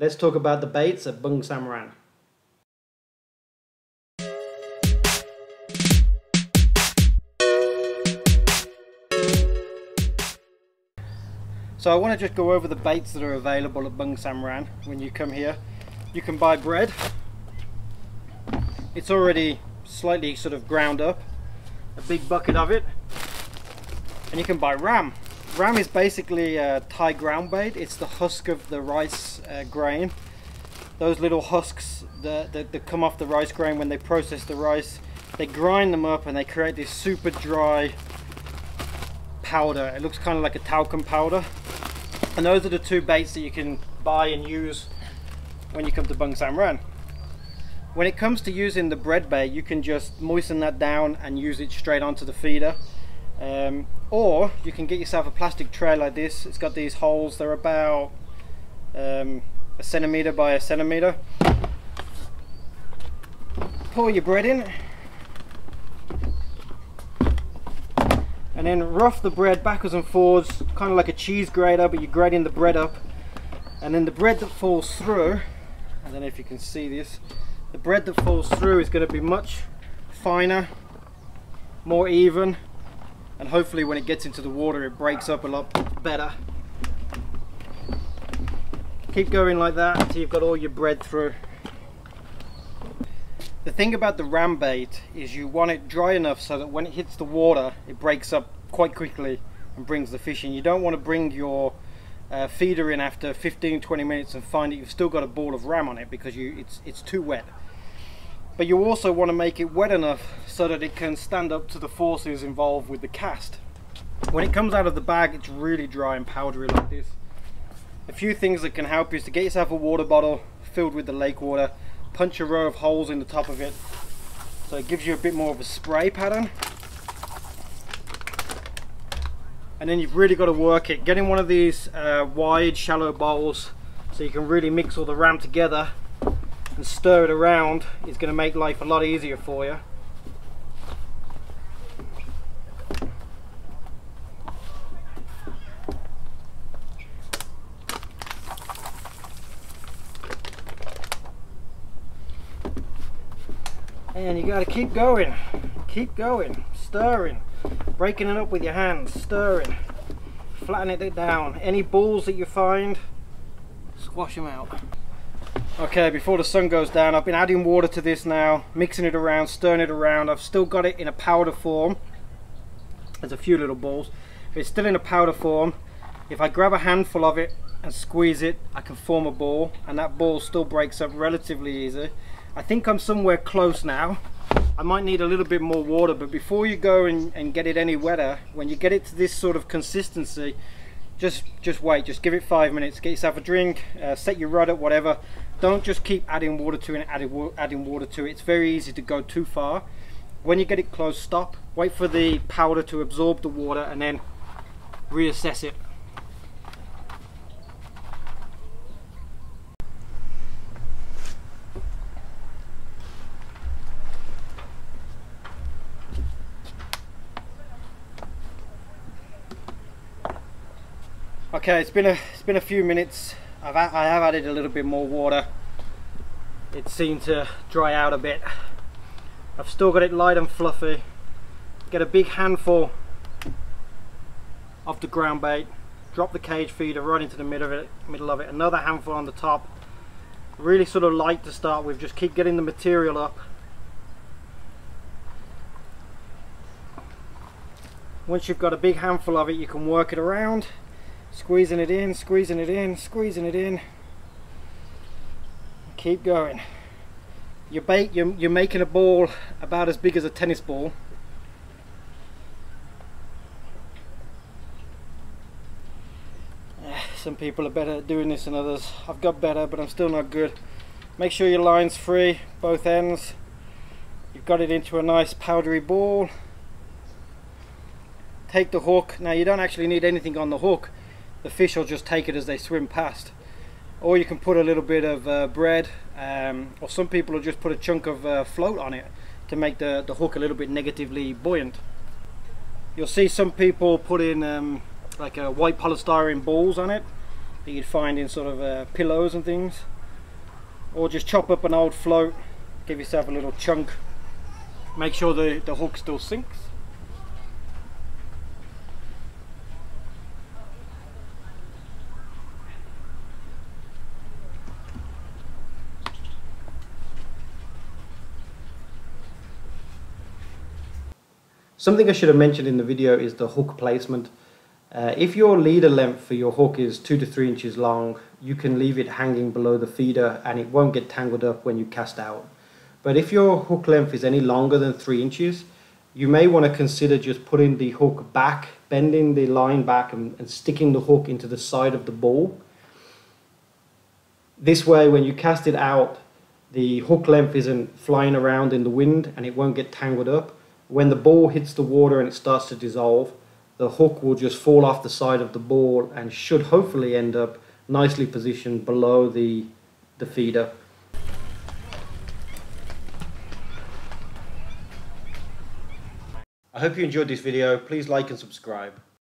let's talk about the baits at Bung Samran. So I want to just go over the baits that are available at Bung Samran when you come here. You can buy bread. It's already slightly sort of ground up. A big bucket of it. And you can buy ram. Ram is basically a Thai ground bait. It's the husk of the rice uh, grain. Those little husks that, that, that come off the rice grain when they process the rice, they grind them up and they create this super dry powder. It looks kind of like a talcum powder. And those are the two baits that you can buy and use when you come to Bung Samran. When it comes to using the bread bait, you can just moisten that down and use it straight onto the feeder. Um, or you can get yourself a plastic tray like this. It's got these holes, they're about um, a centimetre by a centimetre. Pour your bread in. and then rough the bread backwards and forwards kind of like a cheese grater but you're grating the bread up and then the bread that falls through I don't know if you can see this the bread that falls through is going to be much finer more even and hopefully when it gets into the water it breaks up a lot better keep going like that until you've got all your bread through the thing about the ram bait is you want it dry enough so that when it hits the water it breaks up quite quickly and brings the fish in. You don't want to bring your uh, feeder in after 15-20 minutes and find that you've still got a ball of ram on it because you it's, it's too wet. But you also want to make it wet enough so that it can stand up to the forces involved with the cast. When it comes out of the bag it's really dry and powdery like this. A few things that can help is to get yourself a water bottle filled with the lake water punch a row of holes in the top of it so it gives you a bit more of a spray pattern and then you've really got to work it getting one of these uh, wide shallow bowls so you can really mix all the ram together and stir it around is going to make life a lot easier for you. And you got to keep going keep going stirring breaking it up with your hands stirring flattening it down. Any balls that you find squash them out okay before the sun goes down I've been adding water to this now mixing it around stirring it around. I've still got it in a powder form. There's a few little balls. It's still in a powder form if I grab a handful of it and squeeze it I can form a ball and that ball still breaks up relatively easy. I think I'm somewhere close now. I might need a little bit more water, but before you go and, and get it any wetter, when you get it to this sort of consistency, just just wait, just give it five minutes, get yourself a drink, uh, set your rudder, whatever. Don't just keep adding water to it, adding, adding water to it. It's very easy to go too far. When you get it close, stop, wait for the powder to absorb the water and then reassess it. Okay, it's been a it's been a few minutes. I've I have added a little bit more water. It seemed to dry out a bit. I've still got it light and fluffy. Get a big handful of the ground bait. Drop the cage feeder right into the middle of it. Middle of it. Another handful on the top. Really sort of light to start with. Just keep getting the material up. Once you've got a big handful of it, you can work it around squeezing it in, squeezing it in, squeezing it in. Keep going. Your bait, you're, you're making a ball about as big as a tennis ball. Eh, some people are better at doing this than others. I've got better, but I'm still not good. Make sure your line's free, both ends. You've got it into a nice powdery ball. Take the hook. Now you don't actually need anything on the hook the fish will just take it as they swim past. Or you can put a little bit of uh, bread um, or some people will just put a chunk of uh, float on it to make the, the hook a little bit negatively buoyant. You'll see some people put in um, like a white polystyrene balls on it that you'd find in sort of uh, pillows and things. Or just chop up an old float give yourself a little chunk make sure the, the hook still sinks Something I should have mentioned in the video is the hook placement. Uh, if your leader length for your hook is 2 to 3 inches long, you can leave it hanging below the feeder and it won't get tangled up when you cast out. But if your hook length is any longer than 3 inches, you may want to consider just putting the hook back, bending the line back and, and sticking the hook into the side of the ball. This way when you cast it out, the hook length isn't flying around in the wind and it won't get tangled up when the ball hits the water and it starts to dissolve, the hook will just fall off the side of the ball and should hopefully end up nicely positioned below the, the feeder. I hope you enjoyed this video. Please like and subscribe.